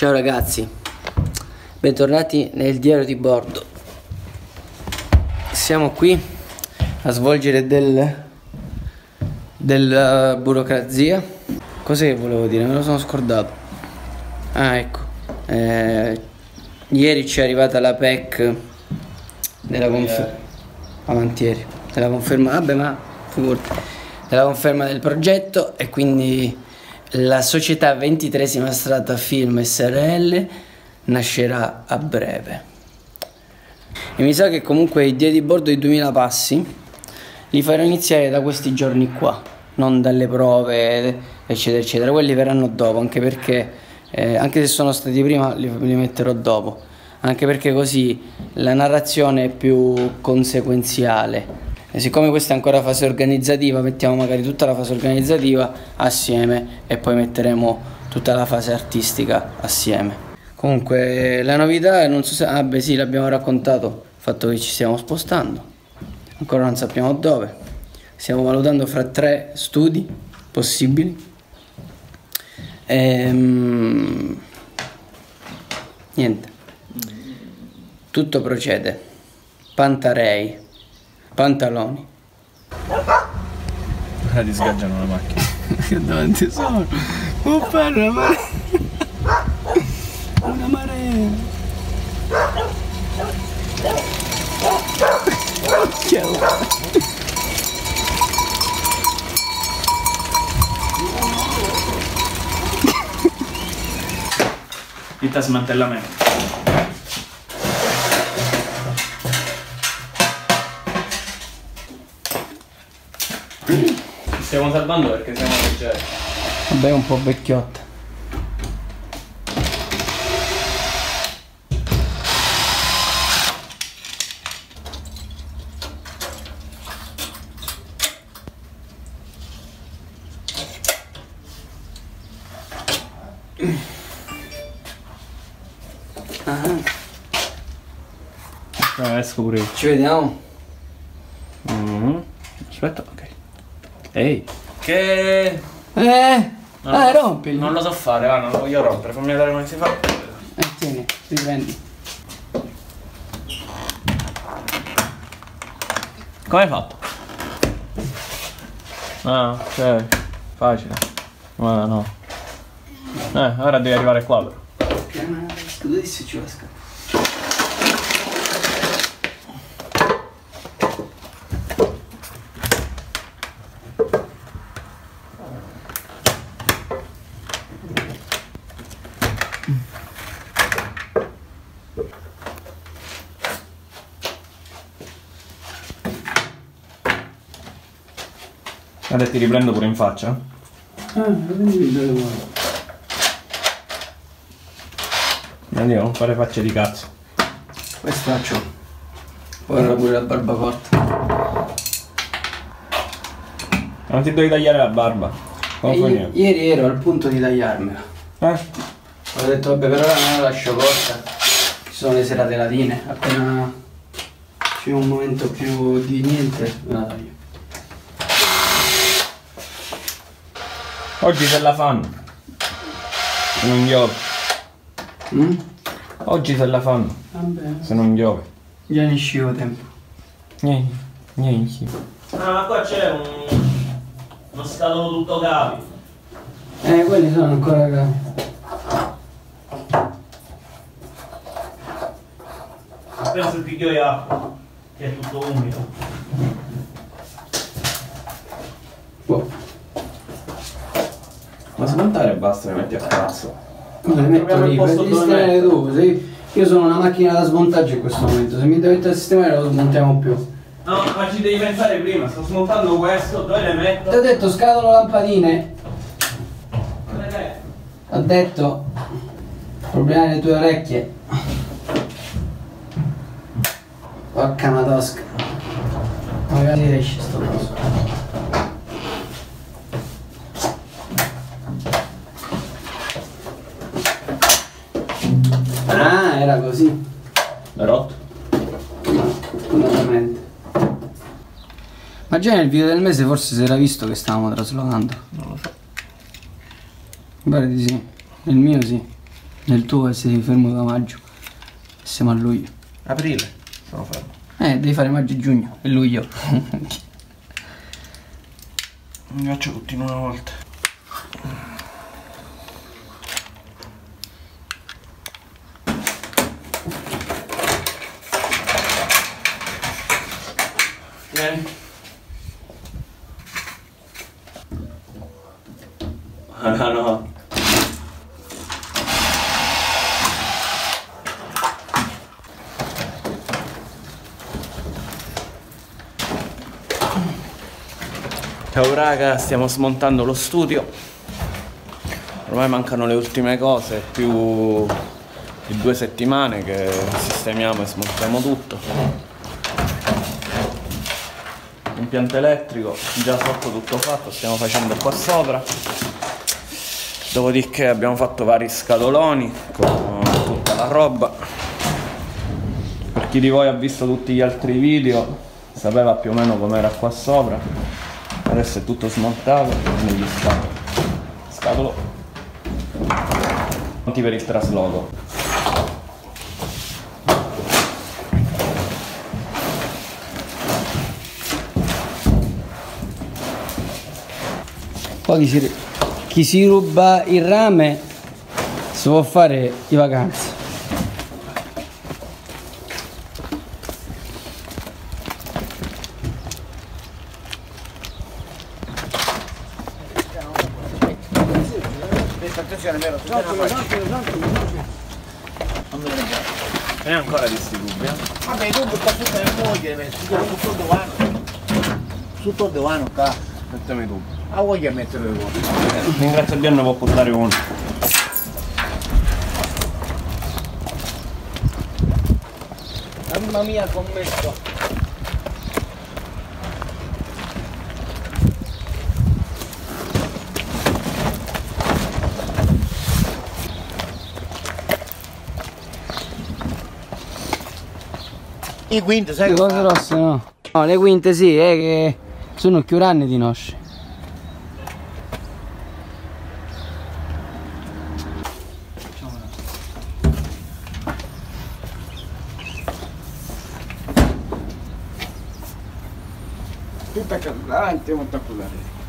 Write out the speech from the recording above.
Ciao ragazzi, bentornati nel diario di bordo. Siamo qui a svolgere del, della burocrazia. Cos'è che volevo dire? Me lo sono scordato. Ah, ecco. Eh, ieri ci è arrivata la PEC della conferma. Avantieri. Della conferma. Vabbè, ma figurati. Della conferma del progetto e quindi la società 23 Strata Film SRL nascerà a breve. E mi sa che comunque i dia di bordo di 2000 passi li farò iniziare da questi giorni qua, non dalle prove, eccetera, eccetera. Quelli verranno dopo, anche perché, eh, anche se sono stati prima, li, li metterò dopo. Anche perché così la narrazione è più conseguenziale e siccome questa è ancora fase organizzativa, mettiamo magari tutta la fase organizzativa assieme e poi metteremo tutta la fase artistica assieme. Comunque la novità, non so se... Ah beh sì, l'abbiamo raccontato, il fatto che ci stiamo spostando, ancora non sappiamo dove. Stiamo valutando fra tre studi possibili. Ehm... Niente. Tutto procede. Pantarei pantaloni. Ora ti sgaggiano la macchina. che davanti sono? Un perro, una marea. Una marea. Vita smantellamento. Ci stiamo salvando perché siamo leggeri. Vabbè, è un po' vecchiotta. Ah, esco pure io. Ci vediamo? Mm. Aspetta, ok. Ehi. Che... Eh! Non Ah, lo- rompili. Non lo so fare, va, non lo voglio rompere, fammi vedere come si fa. Eh, tieni, riprendi. Come hai fatto? Ah, ok. Facile. Ma no. Eh, ora devi arrivare qua. Scusa se ci va a scappare. Adesso ti riprendo pure in faccia. Ah, vedi. Andiamo, non fare facce di cazzo. Questo faccio. Ora pure la barba corta. Non ti devi tagliare la barba. I- ieri ero al punto di tagliarmela. Eh? Ho detto vabbè per ora non la lascio corta. Ci sono le serate latine. Appena c'è un momento più di niente, me la taglio. Oggi se la fanno. Se non piove. Mm? Oggi se la fanno. Vabbè. Se non piove. Già ne scivo tempo. Niente. Niente. Ah, ma qua c'è un... uno scatolo tutto cavi. Eh, quelli sono ancora là. Penso il bicchiere d'acqua, che è tutto umido. Ma smontare e basta, mi metti a cazzo. Come le metto lì? posto Per sistemare tu. Se io sono una macchina da smontaggio in questo momento. Se mi dovete sistemare lo smontiamo più. No, ma ci devi pensare prima, sto smontando questo, dove le Ti metto? ho detto scatolo lampadine. Le? Ho detto problemi alle tue orecchie. Porca madosca. Magari riesce sto coso. Era così. Rotto? Assolutamente. Ma già nel video del mese forse si era visto che stavamo traslocando. Non lo so. Mi pare di sì. Nel mio sì. Nel tuo sei fermo da maggio. Siamo a luglio. Aprile. Sono fermo. Eh, devi fare maggio e giugno e luglio. Mi faccio tutti in una volta. Vieni. Ah, no, no. Ciao raga, stiamo smontando lo studio. Ormai mancano le ultime cose, più di due settimane che sistemiamo e smontiamo tutto. Impianto elettrico, già sotto tutto fatto, stiamo facendo qua sopra. Dopodiché abbiamo fatto vari scatoloni con tutta la roba. Per chi di voi ha visto tutti gli altri video, sapeva più o meno com'era qua sopra. Adesso è tutto smontato negli. Scatolo. Pronti per il trasloco. Poi chi si, chi si ruba il rame si può fare i vacanze. E ancora di sti dubbi, eh? Vabbè, tu sta tutto nel moglie, su tutto il divano. Tutto il divano qua. Mettiamo i dubbi. A voglia mettere le cose. Ringrazio Dio ne può portare uno. Mamma mia, commesso. I quinti, sai Le che cose rosse no. No, le quinte sì, è che sono più ranni di nosci. Tutta davanti, molto accusare.